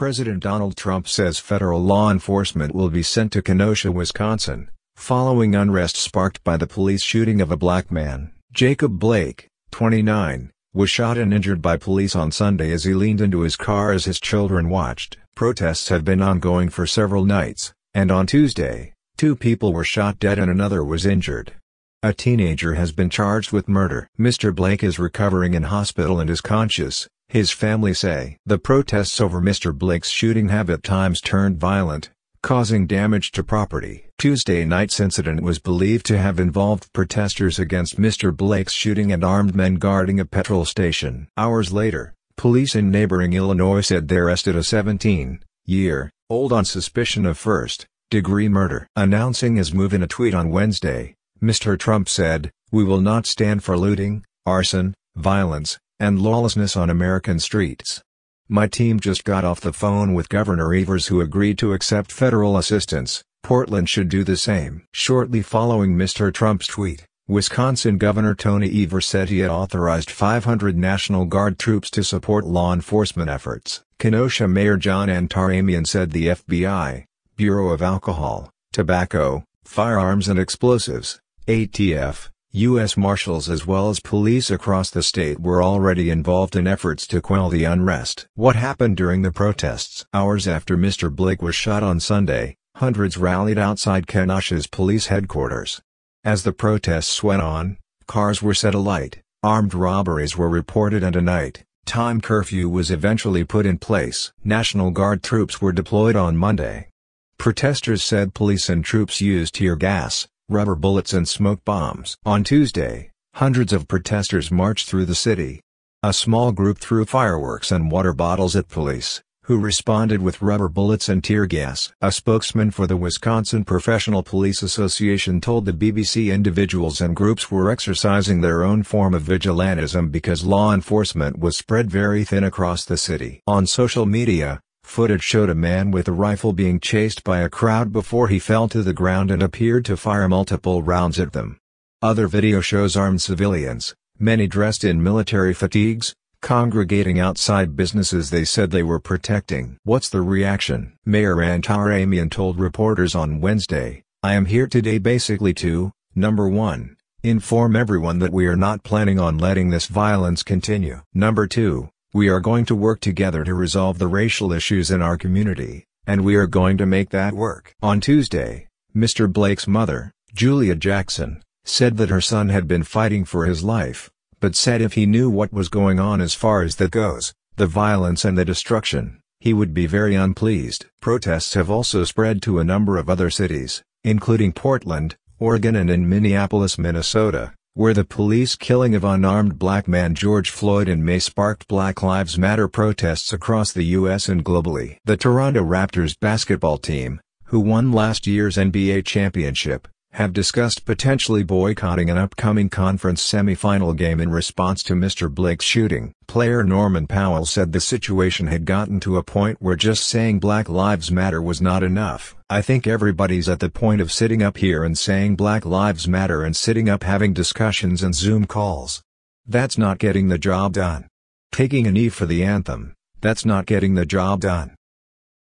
President Donald Trump says federal law enforcement will be sent to Kenosha, Wisconsin, following unrest sparked by the police shooting of a black man. Jacob Blake, 29, was shot and injured by police on Sunday as he leaned into his car as his children watched. Protests have been ongoing for several nights, and on Tuesday, two people were shot dead and another was injured. A teenager has been charged with murder. Mr. Blake is recovering in hospital and is conscious, his family say. The protests over Mr. Blake's shooting have at times turned violent, causing damage to property. Tuesday night's incident was believed to have involved protesters against Mr. Blake's shooting and armed men guarding a petrol station. Hours later, police in neighboring Illinois said they arrested a 17-year-old on suspicion of first-degree murder. Announcing his move in a tweet on Wednesday, Mr. Trump said, We will not stand for looting, arson, violence, and lawlessness on American streets. My team just got off the phone with Governor Evers who agreed to accept federal assistance, Portland should do the same. Shortly following Mr. Trump's tweet, Wisconsin Governor Tony Evers said he had authorized 500 National Guard troops to support law enforcement efforts. Kenosha Mayor John Antaramian said the FBI, Bureau of Alcohol, Tobacco, Firearms and Explosives, ATF, U.S. Marshals as well as police across the state were already involved in efforts to quell the unrest. What happened during the protests? Hours after Mr. Blake was shot on Sunday, hundreds rallied outside Kenosha's police headquarters. As the protests went on, cars were set alight, armed robberies were reported and a night time curfew was eventually put in place. National Guard troops were deployed on Monday. Protesters said police and troops used tear gas, rubber bullets and smoke bombs. On Tuesday, hundreds of protesters marched through the city. A small group threw fireworks and water bottles at police, who responded with rubber bullets and tear gas. A spokesman for the Wisconsin Professional Police Association told the BBC individuals and groups were exercising their own form of vigilantism because law enforcement was spread very thin across the city. On social media, Footage showed a man with a rifle being chased by a crowd before he fell to the ground and appeared to fire multiple rounds at them. Other video shows armed civilians, many dressed in military fatigues, congregating outside businesses they said they were protecting. What's the reaction? Mayor Antaramian told reporters on Wednesday, I am here today basically to, number 1, inform everyone that we are not planning on letting this violence continue. Number 2, we are going to work together to resolve the racial issues in our community, and we are going to make that work. On Tuesday, Mr. Blake's mother, Julia Jackson, said that her son had been fighting for his life, but said if he knew what was going on as far as that goes, the violence and the destruction, he would be very unpleased. Protests have also spread to a number of other cities, including Portland, Oregon and in Minneapolis, Minnesota where the police killing of unarmed black man George Floyd in May sparked Black Lives Matter protests across the U.S. and globally. The Toronto Raptors basketball team, who won last year's NBA championship, have discussed potentially boycotting an upcoming conference semifinal game in response to Mr. Blake's shooting. Player Norman Powell said the situation had gotten to a point where just saying Black Lives Matter was not enough. I think everybody's at the point of sitting up here and saying Black Lives Matter and sitting up having discussions and Zoom calls. That's not getting the job done. Taking a knee for the anthem, that's not getting the job done.